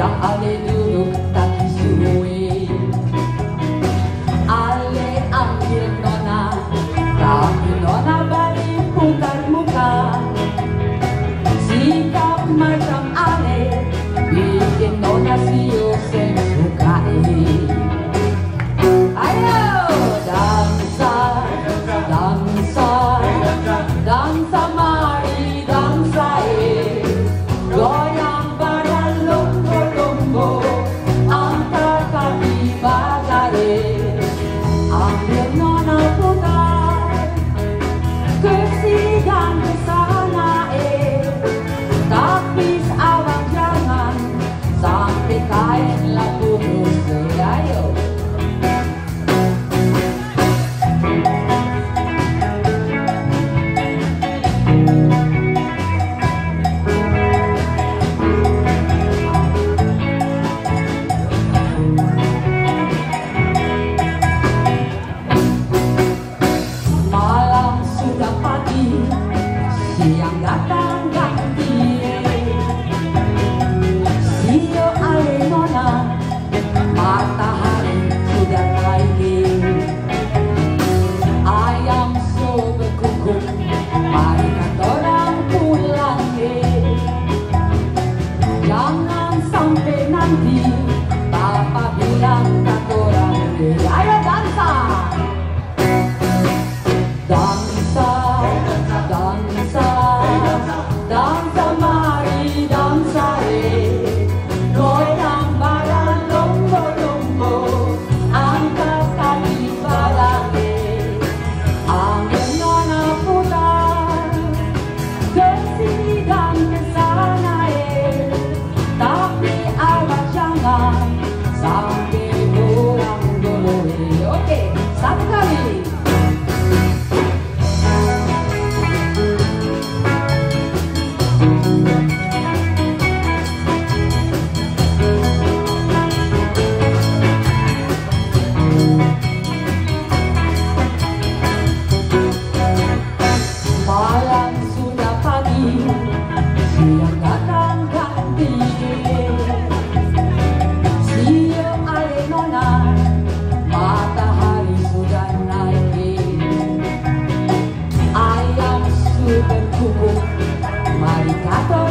Yeah. yang datang ganti Sio alemona matahari sudah naik Ayam so berkukuh orang pulang Jangan sampai nanti Maricata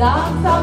Dança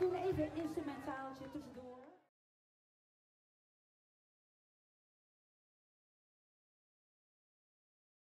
doen even een instrumentaaltje tussendoor.